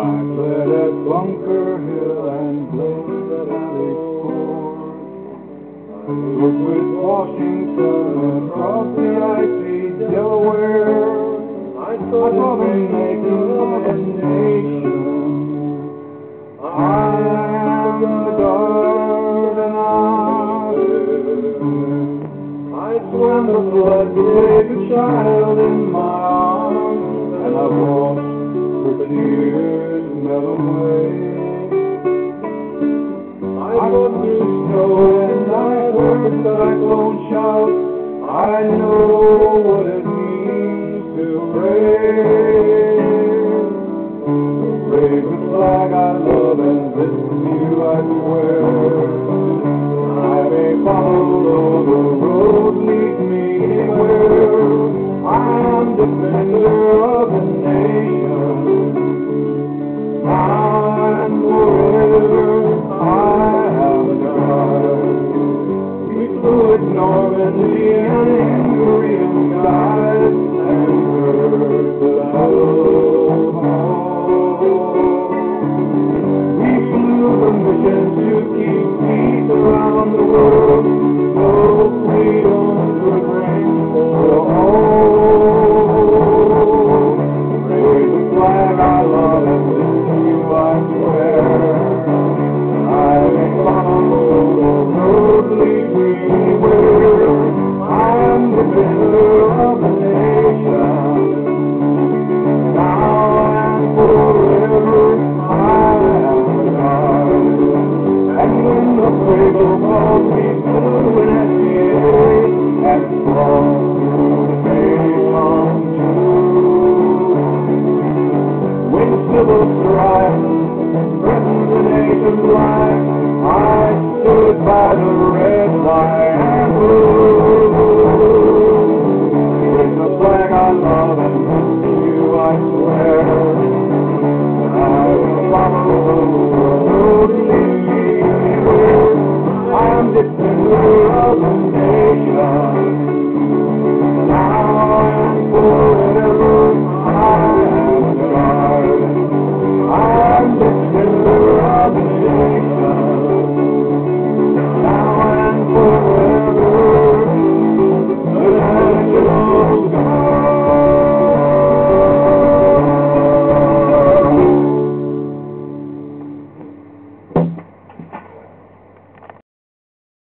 fled at Bunker Hill and blazed at Valley Forge. I worked with Washington across the icy Delaware. I saw the making of a nation. I am the garden I swam the flood with a child in my arms, and I watched her tears I fought through snow and I heard the cyclone shout. I know what it means to brave the flag I love and this view I swear. Around civil strife threatens the nation's life,